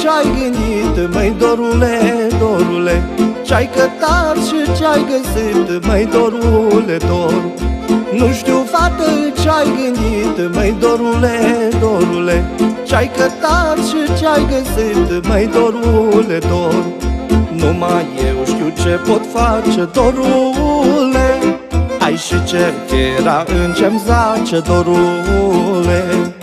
ce-ai gândit Măi, dorule, dorule? Ce-ai cătat și ce-ai găsit Măi, dorule, dor? Nu știu, fată, ce-ai gândit Măi, dorule, dorule? Ce-ai cătat și ce-ai găsit Măi, dorule, dor? Numai eu știu ce pot face, dorule. Ai și ce era în ce-mi zace, dorule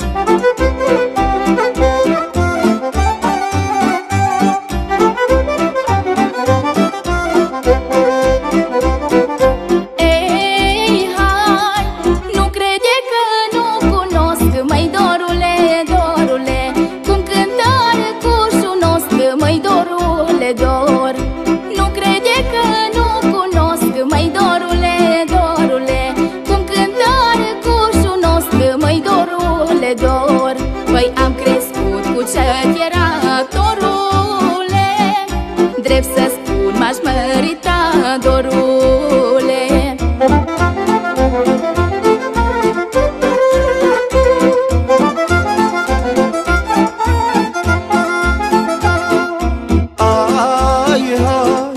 spun m-aș mărita, dorule. Ai, ai,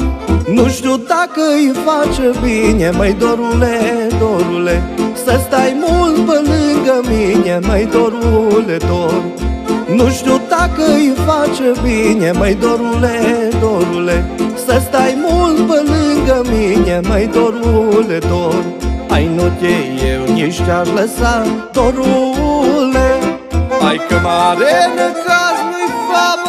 nu știu dacă îi face bine Măi, dorule, dorule. Să stai mult pe lângă mine Măi, dorule, dor. Nu știu dacă îi face bine Măi, dorule, dorule Să stai mult pe lângă mine Măi, dorule, dor. Ai nu te eu nici te-aș lăsa Dorule. Hai că mare necaz nu-i fabă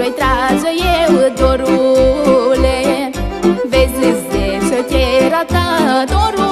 oarecuș-o-i trage eu, dorule Vezi zece chera ta, dorule